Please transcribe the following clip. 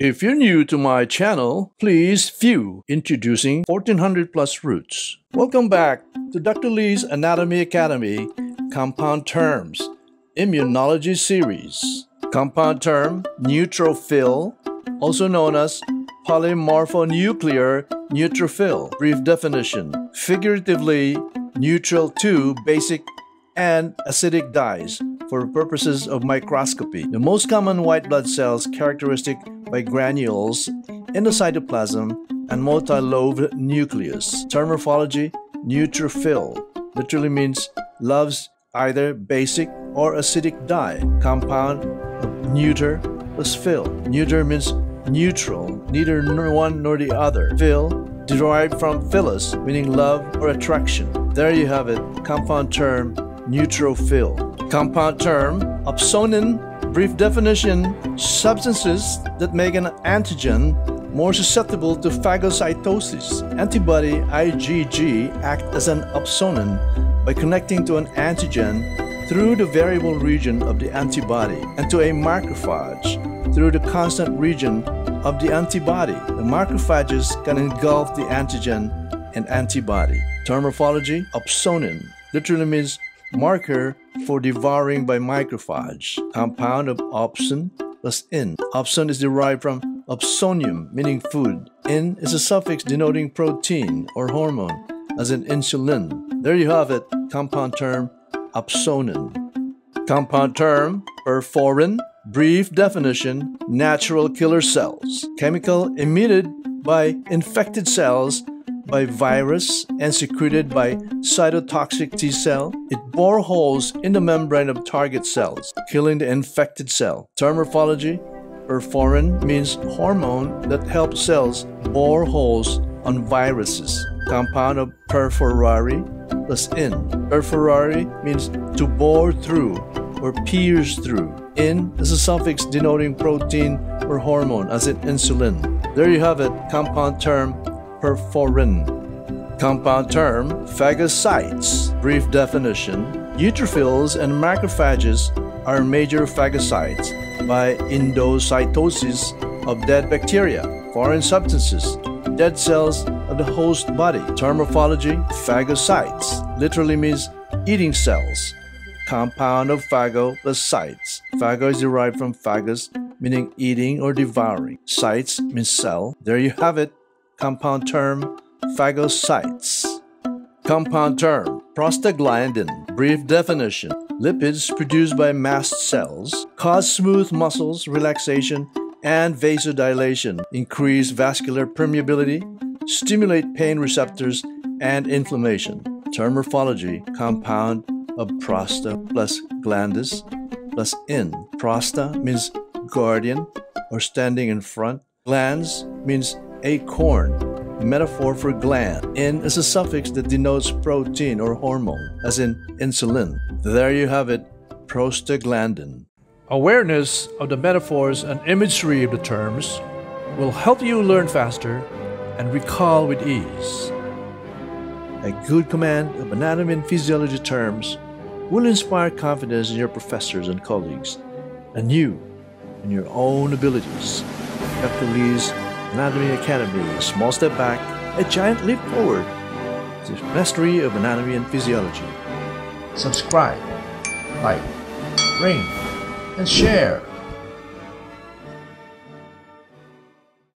If you're new to my channel, please view Introducing 1400 Plus Roots. Welcome back to Dr. Lee's Anatomy Academy Compound Terms Immunology Series. Compound term neutrophil, also known as polymorphonuclear neutrophil. Brief definition figuratively neutral to basic and acidic dyes for purposes of microscopy. The most common white blood cells characteristic by granules in the cytoplasm and multi-lobed nucleus. Term morphology, neutrophil, literally means loves either basic or acidic dye, compound neuter plus phil. Neuter means neutral, neither one nor the other. Phil, derived from philos, meaning love or attraction. There you have it, compound term neutrophil. Compound term, opsonin, brief definition, substances that make an antigen more susceptible to phagocytosis. Antibody IgG act as an opsonin by connecting to an antigen through the variable region of the antibody and to a macrophage through the constant region of the antibody. The macrophages can engulf the antigen and antibody. Term morphology, opsonin, literally means marker for devouring by macrophage, compound of opson plus in. Opson is derived from opsonium, meaning food. In is a suffix denoting protein or hormone, as in insulin. There you have it, compound term opsonin. Compound term perforin, brief definition, natural killer cells. Chemical emitted by infected cells by virus and secreted by cytotoxic T cell, it bore holes in the membrane of target cells, killing the infected cell. Term morphology Perforin means hormone that helps cells bore holes on viruses. Compound of perforari plus in. Perforari means to bore through or pierce through. In is a suffix denoting protein or hormone, as in insulin. There you have it, compound term perforin. Compound term phagocytes. Brief definition neutrophils and macrophages are major phagocytes by endocytosis of dead bacteria, foreign substances, dead cells of the host body. Term morphology phagocytes literally means eating cells. Compound of phago plus cytes. Phago is derived from phagus, meaning eating or devouring. Cytes means cell. There you have it compound term phagocytes. Compound term prostaglandin. Brief definition lipids produced by mast cells cause smooth muscles relaxation and vasodilation, increase vascular permeability, stimulate pain receptors, and inflammation. Term morphology compound of prosta plus glandis plus in. Prosta means guardian or standing in front. Glans means acorn, metaphor for gland. In is a suffix that denotes protein or hormone, as in insulin. There you have it, prostaglandin. Awareness of the metaphors and imagery of the terms will help you learn faster and recall with ease. A good command of anatomy and physiology terms will inspire confidence in your professors and colleagues and you in your own abilities. Dr. Lee's Anatomy Academy, a small step back, a giant leap forward The mastery of anatomy and physiology. Subscribe, like, ring, and share.